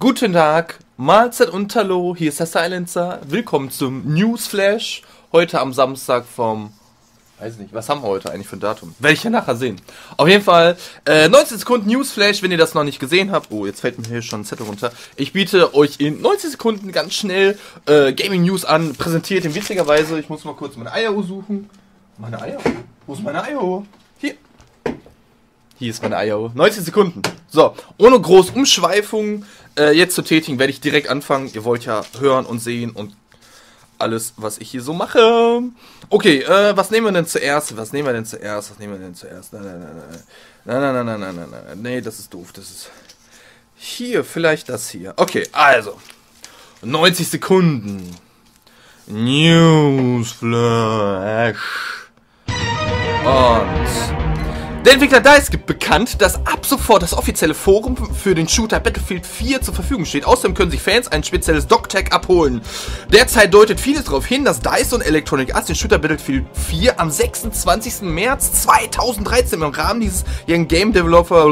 Guten Tag, Mahlzeit und Hallo, hier ist der Silencer. Willkommen zum Newsflash. Heute am Samstag vom. Weiß nicht, was haben wir heute eigentlich für ein Datum? Werde ich ja nachher sehen. Auf jeden Fall, äh, 19 Sekunden Newsflash, wenn ihr das noch nicht gesehen habt. Oh, jetzt fällt mir hier schon ein Zettel runter. Ich biete euch in 90 Sekunden ganz schnell äh, Gaming News an, präsentiert in witziger Weise. Ich muss mal kurz meine Eier suchen. Meine Eier? Wo ist meine Eier? Hier. Ist meine Eier. 90 Sekunden. So, ohne groß Umschweifung äh, jetzt zu tätigen, werde ich direkt anfangen. Ihr wollt ja hören und sehen und alles, was ich hier so mache. Okay, äh, was nehmen wir denn zuerst? Was nehmen wir denn zuerst? Was nehmen wir denn zuerst? Nein, nein, nein, nein. Nein, nein, nein, nein, nein, nein, nein. Nee, das ist doof. Das ist. Hier, vielleicht das hier. Okay, also. 90 Sekunden. Newsflash. Und der Entwickler DICE gibt bekannt, dass ab sofort das offizielle Forum für den Shooter Battlefield 4 zur Verfügung steht. Außerdem können sich Fans ein spezielles Doc-Tag abholen. Derzeit deutet vieles darauf hin, dass DICE und Electronic Arts den Shooter Battlefield 4 am 26. März 2013 im Rahmen dieses Young Game Developer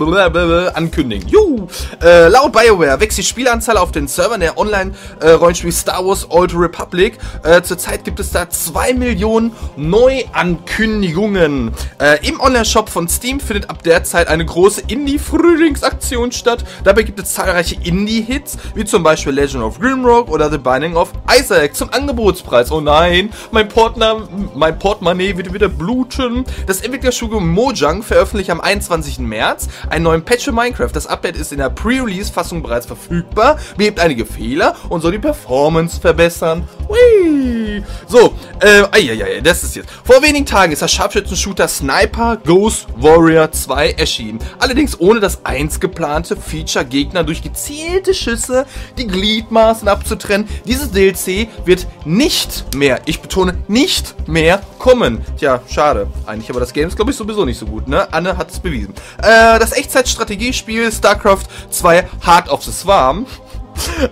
ankündigen. Juhu! Äh, laut BioWare wächst die Spielanzahl auf den Servern der Online-Rollenspiel Star Wars Old Republic. Äh, zurzeit gibt es da 2 Millionen Neuankündigungen. Äh, Im Online-Shop von Steam findet ab der Zeit eine große Indie-Frühlingsaktion statt. Dabei gibt es zahlreiche Indie-Hits, wie zum Beispiel Legend of Grimrock oder The Binding of Isaac zum Angebotspreis. Oh nein, mein, Portna mein Portemonnaie wird wieder bluten. Das Entwicklerstudio Mojang veröffentlicht am 21. März einen neuen Patch für Minecraft. Das Update ist in der Pre-Release-Fassung bereits verfügbar, behebt einige Fehler und soll die Performance verbessern. Hui. So, äh, ai, das ist jetzt. Vor wenigen Tagen ist der Scharfschützen-Shooter Sniper Ghost Warrior 2 erschienen. Allerdings ohne das einst geplante Feature Gegner durch gezielte Schüsse die Gliedmaßen abzutrennen. Dieses DLC wird nicht mehr, ich betone nicht mehr kommen. Tja, schade. Eigentlich aber das Game ist glaube ich sowieso nicht so gut, ne? Anne hat es bewiesen. Äh, das Echtzeit-Strategiespiel StarCraft 2 Heart of the Swarm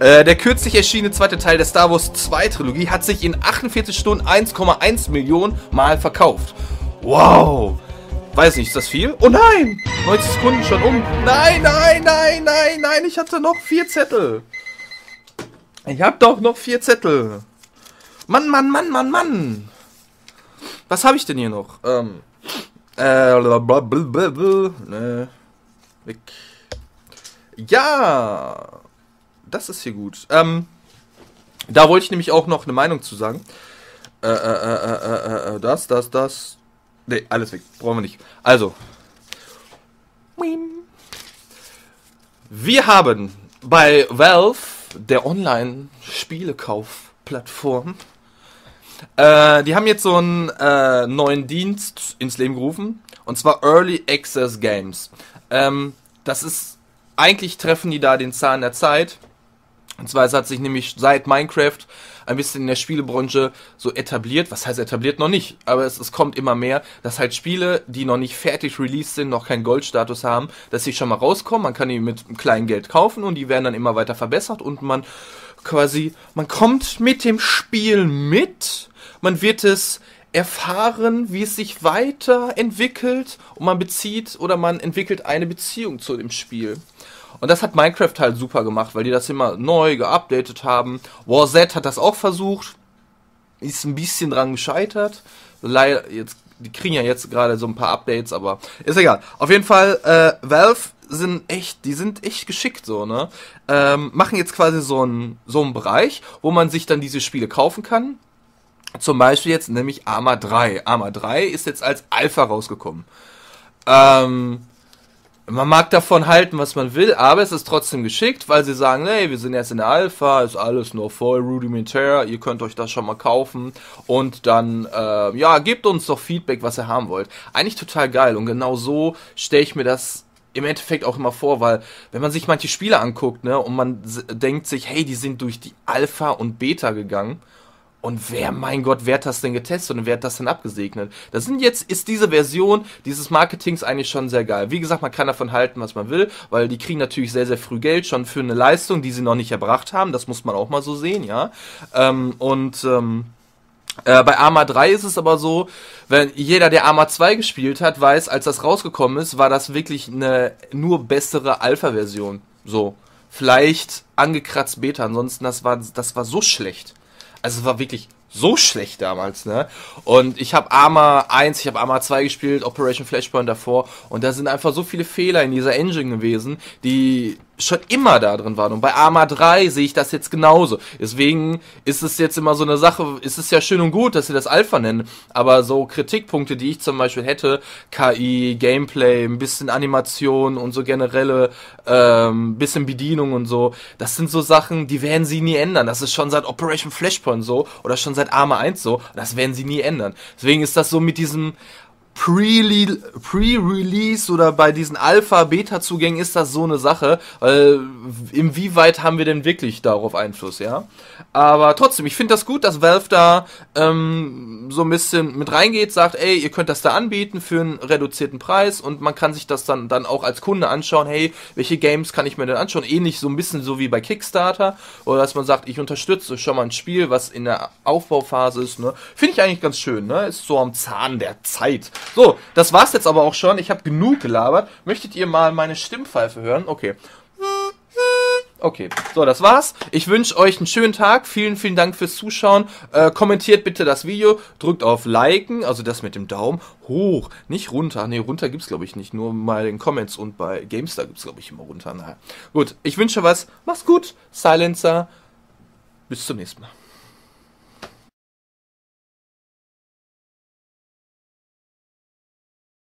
äh, der kürzlich erschienene zweite Teil der Star Wars 2 Trilogie hat sich in 48 Stunden 1,1 Millionen Mal verkauft. Wow! Weiß nicht, ist das viel? Oh nein! 90 Sekunden schon um. Nein, nein, nein, nein, nein, ich hatte noch vier Zettel. Ich hab doch noch vier Zettel. Mann, Mann, Mann, Mann, Mann. Was habe ich denn hier noch? Ähm. Äh, ne. Weg. Ja. Das ist hier gut. Ähm. Da wollte ich nämlich auch noch eine Meinung zu sagen. Äh, äh, äh, äh, äh, das, das, das. Ne, alles weg. Brauchen wir nicht. Also. Wir haben bei Valve, der Online-Spielekauf-Plattform, äh, die haben jetzt so einen äh, neuen Dienst ins Leben gerufen. Und zwar Early Access Games. Ähm, das ist, eigentlich treffen die da den Zahn der Zeit. Und zwar, es hat sich nämlich seit Minecraft ein bisschen in der Spielebranche so etabliert. Was heißt etabliert? Noch nicht. Aber es, es kommt immer mehr, dass halt Spiele, die noch nicht fertig released sind, noch keinen Goldstatus haben, dass sie schon mal rauskommen. Man kann die mit kleinem Geld kaufen und die werden dann immer weiter verbessert und man quasi, man kommt mit dem Spiel mit. Man wird es erfahren, wie es sich weiterentwickelt und man bezieht oder man entwickelt eine Beziehung zu dem Spiel. Und das hat Minecraft halt super gemacht, weil die das immer neu geupdatet haben. War Z hat das auch versucht, ist ein bisschen dran gescheitert. Leider, jetzt, die kriegen ja jetzt gerade so ein paar Updates, aber ist egal. Auf jeden Fall, äh, Valve sind echt, die sind echt geschickt so, ne? Ähm, machen jetzt quasi so einen so einen Bereich, wo man sich dann diese Spiele kaufen kann. Zum Beispiel jetzt nämlich Arma 3. Arma 3 ist jetzt als Alpha rausgekommen. Ähm, man mag davon halten, was man will, aber es ist trotzdem geschickt, weil sie sagen, hey, wir sind jetzt in der Alpha, ist alles nur voll rudimentär, ihr könnt euch das schon mal kaufen und dann, äh, ja, gebt uns doch Feedback, was ihr haben wollt. Eigentlich total geil und genau so stelle ich mir das im Endeffekt auch immer vor, weil wenn man sich manche Spiele anguckt, ne, und man denkt sich, hey, die sind durch die Alpha und Beta gegangen und wer, mein Gott, wer hat das denn getestet und wer hat das denn abgesegnet? Das sind jetzt, ist diese Version dieses Marketings eigentlich schon sehr geil. Wie gesagt, man kann davon halten, was man will, weil die kriegen natürlich sehr, sehr früh Geld schon für eine Leistung, die sie noch nicht erbracht haben. Das muss man auch mal so sehen, ja. Ähm, und, ähm, äh, bei Arma 3 ist es aber so, wenn jeder, der Arma 2 gespielt hat, weiß, als das rausgekommen ist, war das wirklich eine nur bessere Alpha-Version. So vielleicht angekratzt Beta. Ansonsten, das war, das war so schlecht. Also es war wirklich so schlecht damals, ne? Und ich habe Arma 1, ich habe Arma 2 gespielt, Operation Flashpoint davor und da sind einfach so viele Fehler in dieser Engine gewesen, die schon immer da drin waren. Und bei Arma 3 sehe ich das jetzt genauso. Deswegen ist es jetzt immer so eine Sache, ist es ja schön und gut, dass sie das Alpha nennen, aber so Kritikpunkte, die ich zum Beispiel hätte, KI, Gameplay, ein bisschen Animation und so generelle, ähm, bisschen Bedienung und so, das sind so Sachen, die werden sie nie ändern. Das ist schon seit Operation Flashpoint so oder schon seit Arma 1 so, das werden sie nie ändern. Deswegen ist das so mit diesem Pre-Release oder bei diesen Alpha-Beta-Zugängen ist das so eine Sache, weil inwieweit haben wir denn wirklich darauf Einfluss, ja? Aber trotzdem, ich finde das gut, dass Valve da ähm, so ein bisschen mit reingeht, sagt, ey, ihr könnt das da anbieten für einen reduzierten Preis und man kann sich das dann, dann auch als Kunde anschauen, hey, welche Games kann ich mir denn anschauen? Ähnlich so ein bisschen so wie bei Kickstarter, oder dass man sagt, ich unterstütze schon mal ein Spiel, was in der Aufbauphase ist, ne? Finde ich eigentlich ganz schön, ne? Ist so am Zahn der Zeit. So, das war's jetzt aber auch schon. Ich habe genug gelabert. Möchtet ihr mal meine Stimmpfeife hören? Okay. Okay, so, das war's. Ich wünsche euch einen schönen Tag. Vielen, vielen Dank fürs Zuschauen. Äh, kommentiert bitte das Video. Drückt auf Liken, also das mit dem Daumen. Hoch, nicht runter. Ne, runter gibt's glaube ich nicht. Nur mal in Comments und bei GameStar gibt's glaube ich immer runter. Naja. Gut, ich wünsche was. Mach's gut. Silencer. Bis zum nächsten Mal.